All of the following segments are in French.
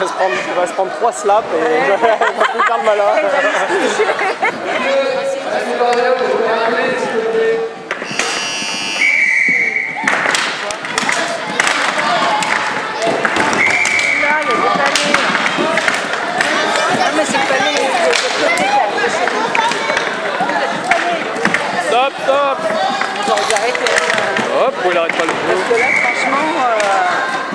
va se prendre, il va se prendre trois slaps et il va plus faire de malin. Ah. Stop, stop J'aurais dû arrêter. hein. Hop, il arrête pas le Parce feu. que là, franchement, euh,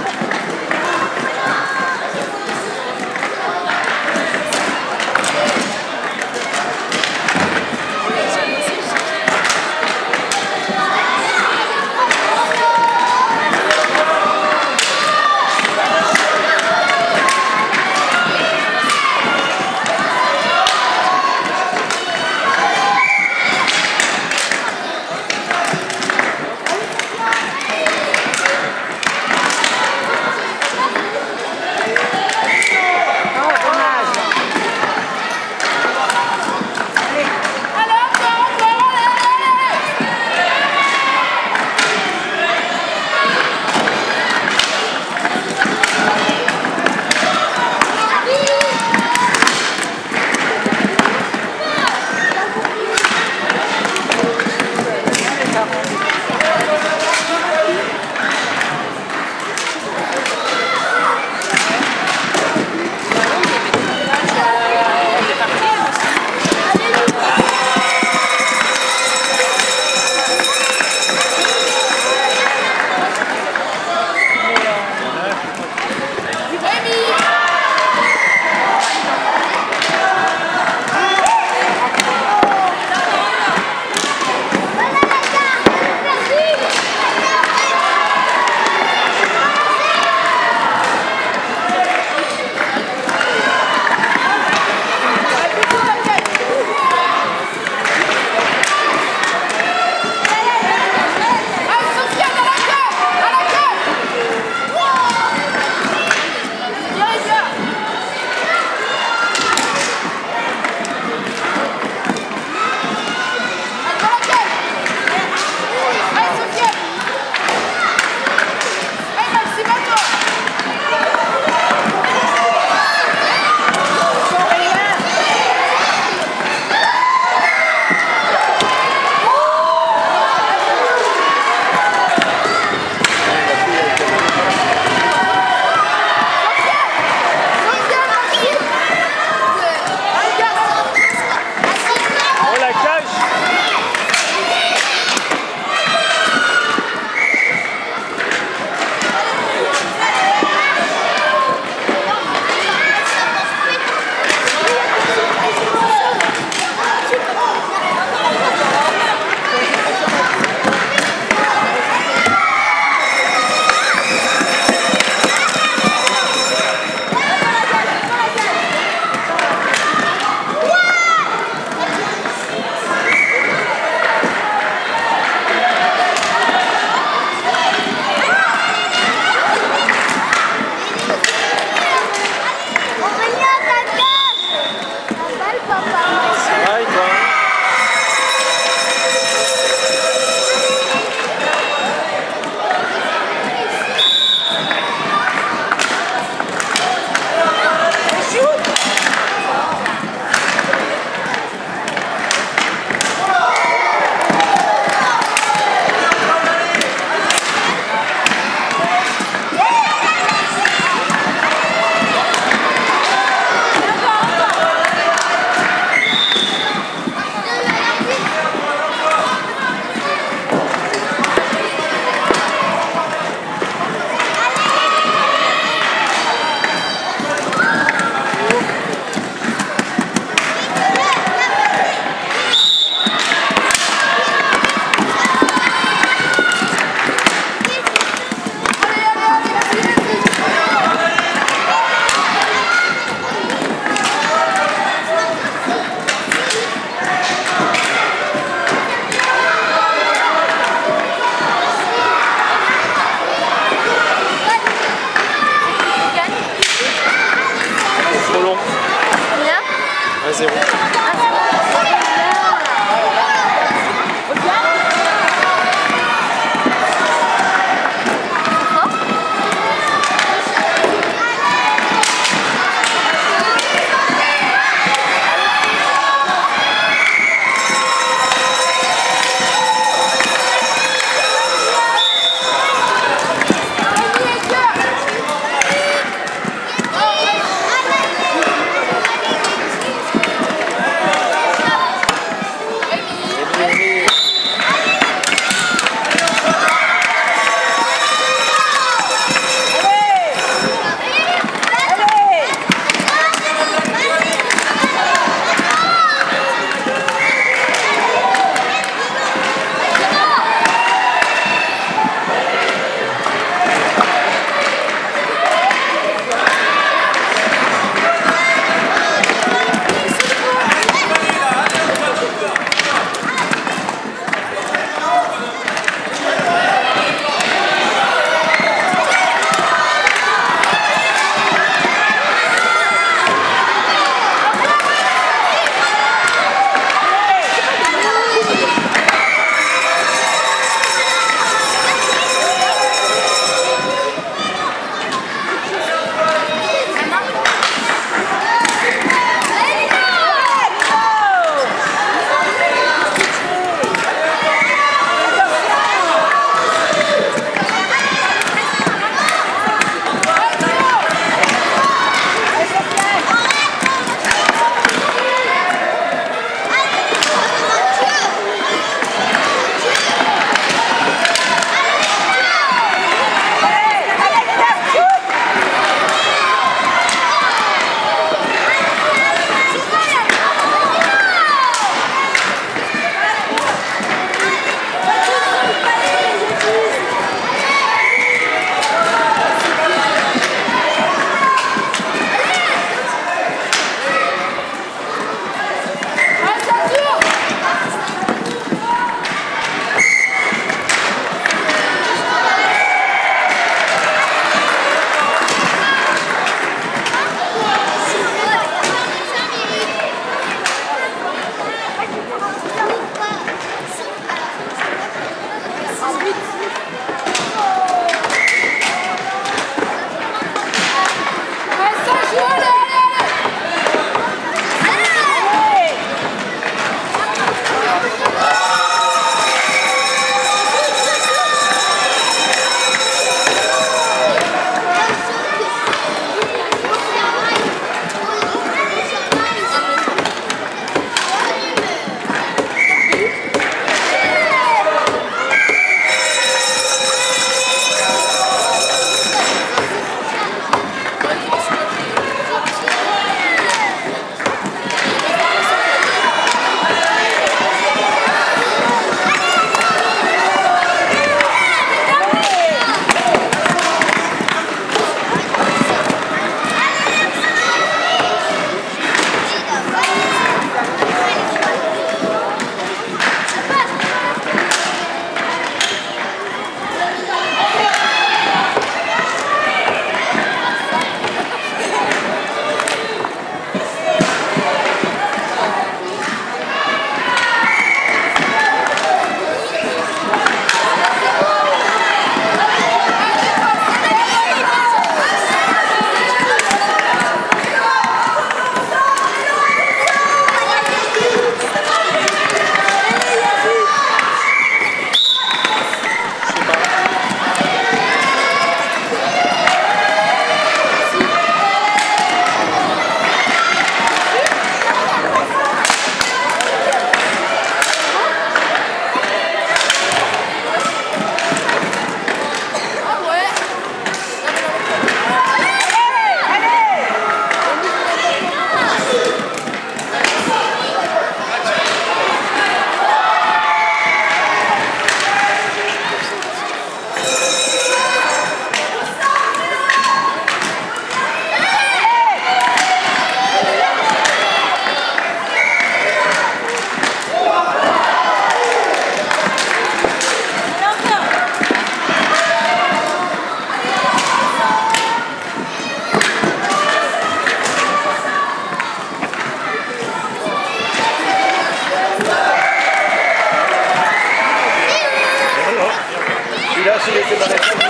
Merci,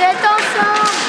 êtes ensemble